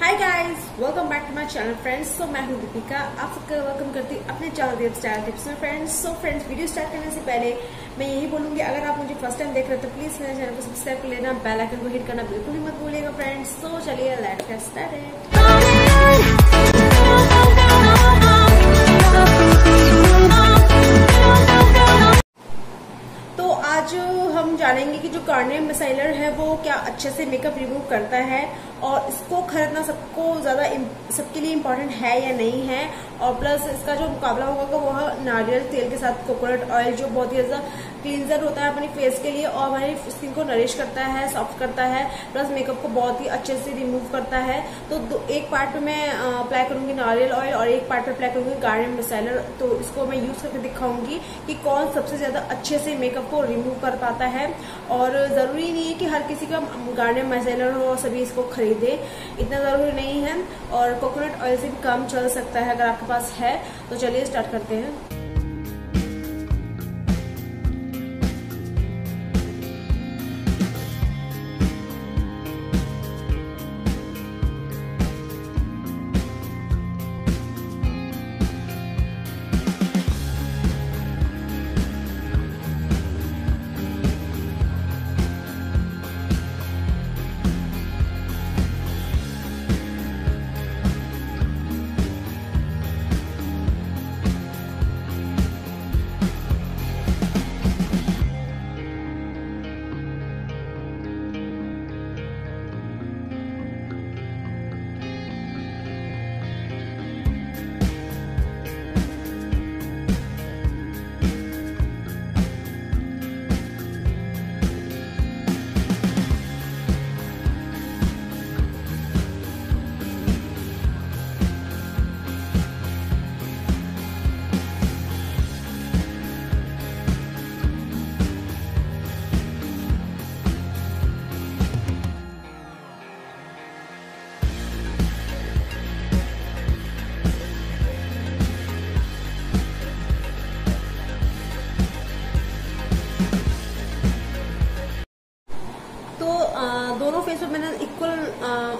Hi guys welcome back to my channel friends so मैं हूँ दीपिका। आप सबका वेलकम करती हूँ अपने चैनल देव स्टाइल टिप्स में friends so friends video start करने से पहले मैं यही बोलूँगी, अगर आप मुझे फ़र्स्ट टाइम देख रहे हो तो प्लीज़ मेरे चैनल को सब्सक्राइब कर लेना बेल आइकन को हिट करना बिल्कुल भी मत भूलिएगा फ्रेंड्स तो चलिए तो आज हम जानेंगे कि जो कार्नियर मिसाइलर है, वो क्या अच्छे से मेकअप रिमूव करता है और इसको खरीदना सबको ज़्यादा सबके लिए इम्पोर्टेंट है या नहीं है। और प्लस इसका जो मुकाबला होगा वो नारियल तेल के साथ कोकोनट ऑयल जो बहुत ही ज़्यादा क्लींजर होता है अपने फेस के लिए और हमारी स्किन को नरिश करता है सॉफ्ट करता है। प्लस मेकअप को बहुत ही अच्छे से रिमूव करता है। तो एक पार्ट पे मैं अप्लाई करूँगी नारियल ऑयल और एक पार्ट पे अप्लाई करूँगी गार्नियर मिसाइलर तो इसको मैं यूज़ करके दिखाऊँगी कि कौन सबसे ज़्यादा अच्छे से मेकअप को रिमूव कर पाता है। और ज़रूरी नहीं है कि हर किसी का गार्नियर मिसाइलर हो, सभी इसको खरीदे इतना ज़रूरी नहीं है और कोकोनट ऑयल से भी काम चल सकता है अगर आपके पास है तो चलिए स्टार्ट करते हैं।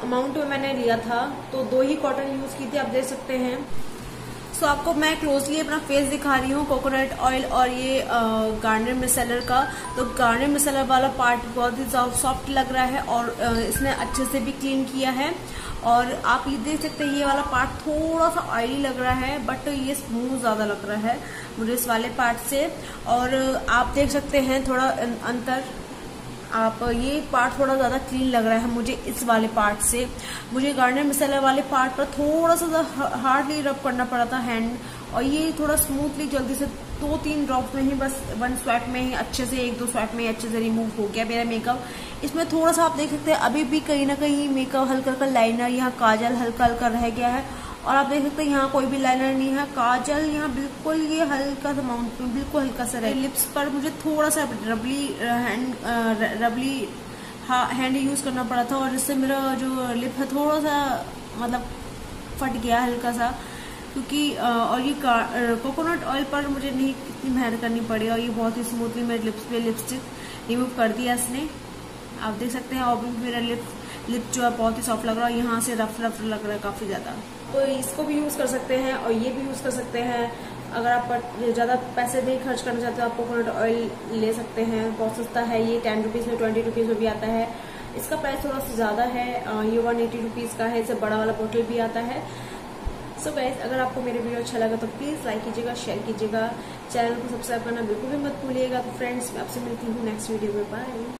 अमाउंट में मैंने लिया था तो दो ही कॉटन यूज़ की थी आप देख सकते हैं। सो so, आपको मैं क्लोजली अपना फेस दिखा रही हूँ कोकोनट ऑयल और ये गार्नियर मिसलर का। तो गार्नियर मिसलर वाला पार्ट बहुत ही सॉफ्ट लग रहा है और इसने अच्छे से भी क्लीन किया है। और आप ये देख सकते हैं ये वाला पार्ट थोड़ा सा ऑयली लग रहा है बट ये स्मूथ ज़्यादा लग रहा है मुझे इस वाले पार्ट से। और आप देख सकते हैं थोड़ा अंतर। आप ये पार्ट थोड़ा ज़्यादा क्लीन लग रहा है मुझे इस वाले पार्ट से। मुझे गार्डन मसाला वाले पार्ट पर थोड़ा सा हार्डली रब करना पड़ा था हैंड और ये थोड़ा स्मूथली जल्दी से दो तीन ड्रॉप में ही बस वन स्वैप में ही अच्छे से, एक दो स्वैप में ही अच्छे से रिमूव हो गया मेरा मेकअप इसमें थोड़ा सा आप देख सकते हैं, अभी भी कहीं ना कहीं मेकअप हल्का हल्का लाइनर यहाँ काजल हल्का हल्का रह गया है और आप देख सकते हैं, यहाँ कोई भी लाइनर नहीं है, काजल यहाँ बिल्कुल ये हल्का सा माउंट में बिल्कुल हल्का सा रहे लिप्स पर मुझे थोड़ा सा रबली हैंड रबली हैंड यूज़ करना पड़ा था और इससे मेरा जो लिप है थोड़ा सा मतलब फट गया हल्का सा, क्योंकि और ये कोकोनट ऑयल पर मुझे नहीं इतनी मेहनत करनी पड़ी और ये बहुत ही स्मूथली मेरे लिप्स पे लिपस्टिक रिमूव कर दिया इसने। आप देख सकते हैं, और भी मेरा लिप लिप जो है बहुत ही सॉफ्ट लग रहा है यहाँ से रफ रफ लग रहा है काफ़ी ज़्यादा। तो इसको भी यूज़ कर सकते हैं और ये भी यूज़ कर सकते हैं। अगर आप ज़्यादा पैसे नहीं खर्च करना चाहते हो, आप कोकोनट ऑयल ले सकते हैं। बहुत सस्ता है ये टेन रुपीज़ में ट्वेंटी रुपीज़ में भी आता है। इसका प्राइस थोड़ा सा ज़्यादा है ये वन एटी रुपीज़ का है, इससे बड़ा वाला बोटल भी आता है। सो so अगर आपको मेरे वीडियो अच्छा लगा तो प्लीज़ लाइक कीजिएगा शेयर कीजिएगा। चैनल को सब्सक्राइब करना बिल्कुल भी मत भूलिएगा। तो फ्रेंड्स मैं आपसे मिलती हूँ नेक्स्ट वीडियो में। बाय